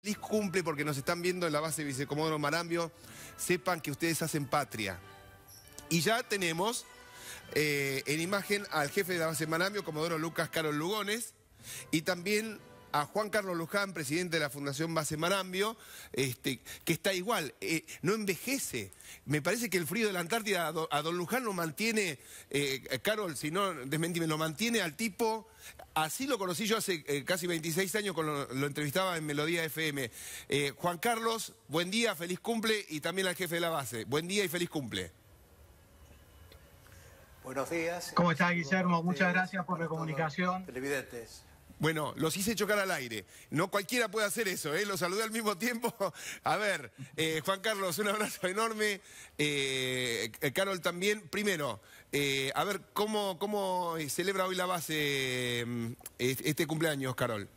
Feliz cumple porque nos están viendo en la base Vicecomodoro Marambio. Sepan que ustedes hacen patria. Y ya tenemos eh, en imagen al jefe de la base Marambio, Comodoro Lucas Carol Lugones, y también a Juan Carlos Luján, presidente de la Fundación Base Marambio, este, que está igual, eh, no envejece. Me parece que el frío de la Antártida a, don Luján lo mantiene, eh, Carol, si no, desmentime, lo mantiene al tipo, así lo conocí yo hace eh, casi 26 años, cuando lo, entrevistaba en Melodía FM. Juan Carlos, buen día, feliz cumple, y también al jefe de la base. Buen día y feliz cumple. Buenos días. ¿Cómo está Guillermo? Muchas gracias por la comunicación. Televidentes. Bueno, los hice chocar al aire. No cualquiera puede hacer eso, ¿eh? Los saludé al mismo tiempo. A ver, eh, Juan Carlos, un abrazo enorme. Eh, eh, Carol también. Primero, a ver, ¿cómo, ¿cómo celebra hoy la base este cumpleaños, Carol?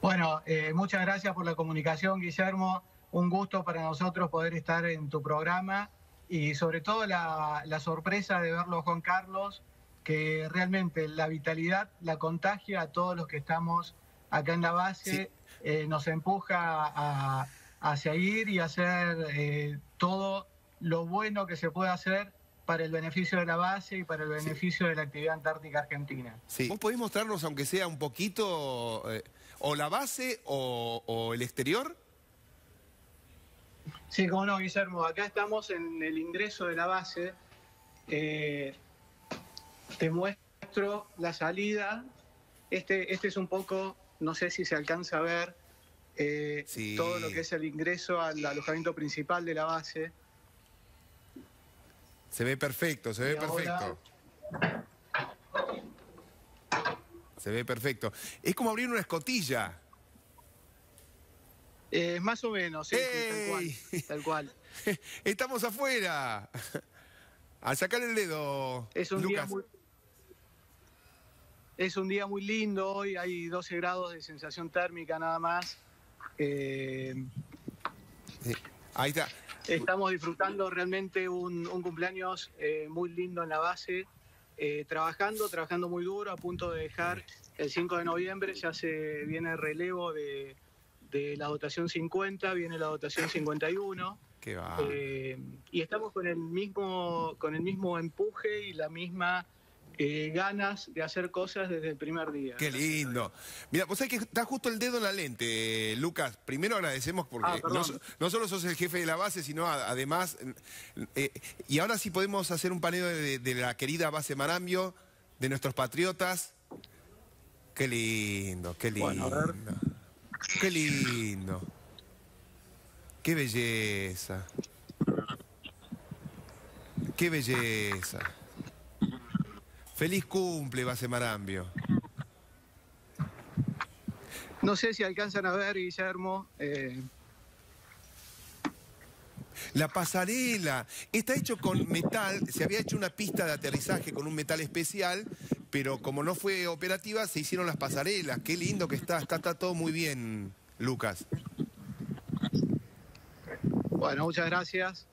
Bueno, muchas gracias por la comunicación, Guillermo. Un gusto para nosotros poder estar en tu programa y sobre todo la, la sorpresa de verlo, Juan Carlos que realmente la vitalidad la contagia a todos los que estamos acá en la base, eh, nos empuja a, seguir y hacer eh, todo lo bueno que se puede hacer para el beneficio de la base y para el beneficio de la actividad antártica argentina. Sí. ¿Vos podés mostrarnos, aunque sea un poquito, eh, o la base o, el exterior? Sí, como no, Guillermo. Acá estamos en el ingreso de la base te muestro la salida. Este, este es un poco, no sé si se alcanza a ver, eh, todo lo que es el ingreso al alojamiento principal de la base. Se ve perfecto, se ve perfecto. Se ve perfecto. Es como abrir una escotilla. Eh, más o menos, sí, tal cual. Tal cual. Estamos afuera. A sacar el dedo. Es un día muy. Es un día muy lindo hoy, hay 12 grados de sensación térmica nada más. Eh, ahí está. Estamos disfrutando realmente un, cumpleaños eh, muy lindo en la base, eh, trabajando, trabajando muy duro, a punto de dejar el 5 de noviembre, ya se viene el relevo de, de la dotación 50, viene la dotación 51. Qué va. y estamos con el mismo, con el mismo empuje y la misma eh, ganas de hacer cosas desde el primer día. Qué lindo. Mira, pues hay que está justo el dedo en la lente, Lucas. Primero agradecemos porque ah, no, solo sos el jefe de la base, sino además... Eh, y ahora sí podemos hacer un paneo de, la querida base Marambio, de nuestros patriotas. Qué lindo, qué lindo. Qué lindo. Qué belleza. Qué belleza. Feliz cumple, Base Marambio. No sé si alcanzan a ver, Guillermo. Eh. La pasarela está hecho con metal, se había hecho una pista de aterrizaje con un metal especial, pero como no fue operativa, se hicieron las pasarelas. Qué lindo que está, está, está todo muy bien, Lucas. Bueno, muchas gracias.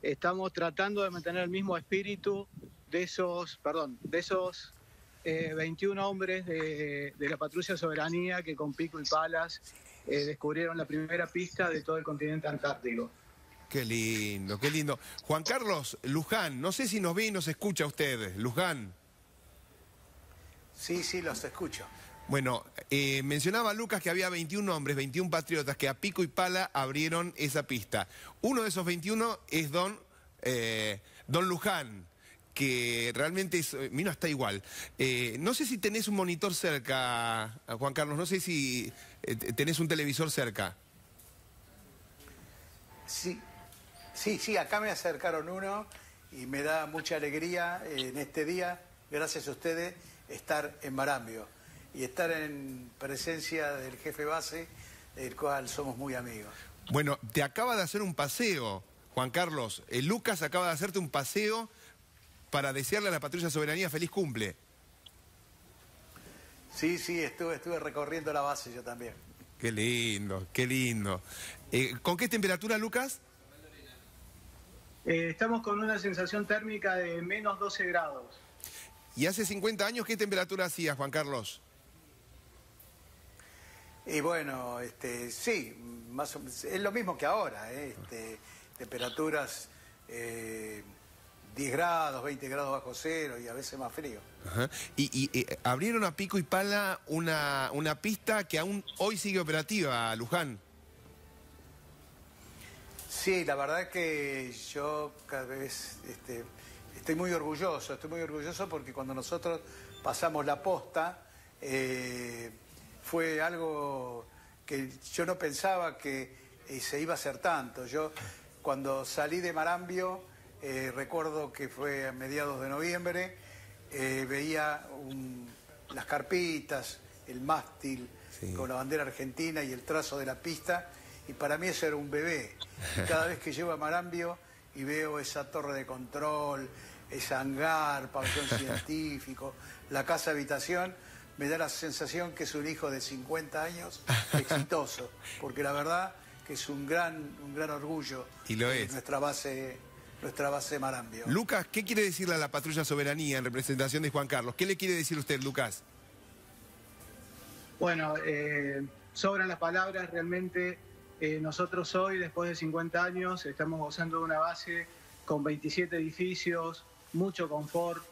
Estamos tratando de mantener el mismo espíritu de esos, perdón, de esos 21 eh, hombres de, la patrulla Soberanía que con pico y palas eh, descubrieron la primera pista de todo el continente antártico. Qué lindo, qué lindo. Juan Carlos Luján, no sé si nos ve y nos escucha usted, Luján. Sí, sí, los escucho. Bueno, eh, mencionaba Lucas que había 21 hombres, 21 patriotas que a pico y pala abrieron esa pista. Uno de esos 21 es don, don Luján que realmente es, eh, mira, está igual. Eh, no sé si tenés un monitor cerca, Juan Carlos, no sé si eh, tenés un televisor cerca. Sí, sí, sí, acá me acercaron uno y me da mucha alegría en este día, gracias a ustedes, estar en Marambio y estar en presencia del jefe base, del cual somos muy amigos. Bueno, te acaba de hacer un paseo, Juan Carlos. Lucas acaba de hacerte un paseo para desearle a la Patrulla Soberanía feliz cumple. Sí, sí, estuve, estuve recorriendo la base yo también. Qué lindo, qué lindo. Eh, ¿Con qué temperatura, Lucas? Eh, estamos con una sensación térmica de menos 12 grados. ¿Y hace 50 años qué temperatura hacía, Juan Carlos? Y bueno, este, sí, más es lo mismo que ahora, ¿eh? este, temperaturas 10 eh, grados, 20 grados bajo cero y a veces más frío. Y, eh, abrieron a pico y pala una, una pista que aún hoy sigue operativa, Luján. Sí, la verdad que yo cada vez este, estoy muy orgulloso, estoy muy orgulloso porque cuando nosotros pasamos la posta, fue algo que yo no pensaba que eh, se iba a hacer tanto. Yo cuando salí de Marambio, eh, recuerdo que fue a mediados de noviembre, eh, veía las carpitas, el mástil con la bandera argentina y el trazo de la pista, y para mí eso era un bebé. cada vez que llego a Marambio y veo esa torre de control, ese hangar, pabellón científico, la casa habitación, me da la sensación que es un hijo de 50 años exitoso, porque la verdad que es un gran, un gran orgullo y lo es. nuestra base nuestra base Marambio. Lucas, ¿qué quiere decirle a la patrulla Soberanía en representación de Juan Carlos? ¿Qué le quiere decir usted, Lucas? Bueno, eh, sobran las palabras, realmente eh, nosotros hoy, después de 50 años, estamos gozando de una base con 27 edificios, mucho confort,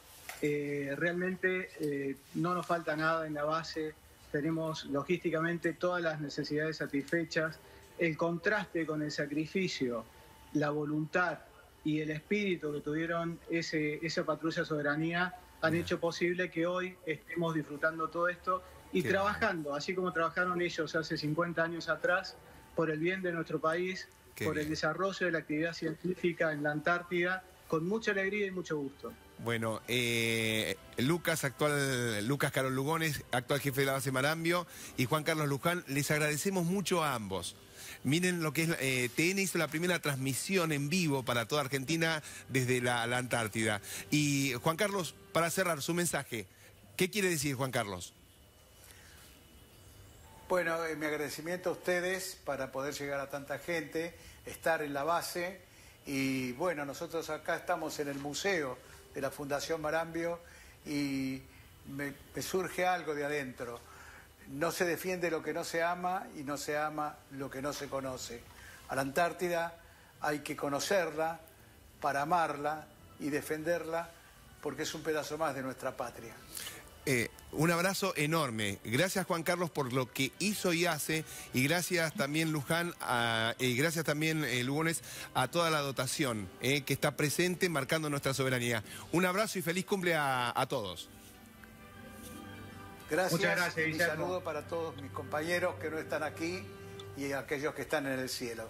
eh, realmente eh, no nos falta nada en la base, tenemos logísticamente todas las necesidades satisfechas. El contraste con el sacrificio, la voluntad y el espíritu que tuvieron ese, esa patrulla soberanía han hecho posible que hoy estemos disfrutando todo esto y trabajando, así como trabajaron ellos hace 50 años atrás, por el bien de nuestro país, por el desarrollo de la actividad científica en la Antártida, con mucha alegría y mucho gusto. Bueno, eh, Lucas, actual, Lucas Carol Lugones, actual jefe de la base Marambio, y Juan Carlos Luján, les agradecemos mucho a ambos. Miren lo que es, eh, TN hizo la primera transmisión en vivo para toda Argentina desde la, Antártida. Y Juan Carlos, para cerrar su mensaje, ¿qué quiere decir Juan Carlos? Bueno, eh, mi agradecimiento a ustedes para poder llegar a tanta gente, estar en la base y bueno, nosotros acá estamos en el museo de la Fundación Marambio y me, surge algo de adentro. No se defiende lo que no se ama y no se ama lo que no se conoce. A la Antártida hay que conocerla para amarla y defenderla porque es un pedazo más de nuestra patria. Eh, un abrazo enorme. Gracias Juan Carlos por lo que hizo y hace y gracias también Luján y gracias también eh, Lugones a toda la dotación eh, que está presente marcando nuestra soberanía. Un abrazo y feliz cumple a, todos. Gracias, Muchas gracias un saludo para todos mis compañeros que no están aquí y aquellos que están en el cielo.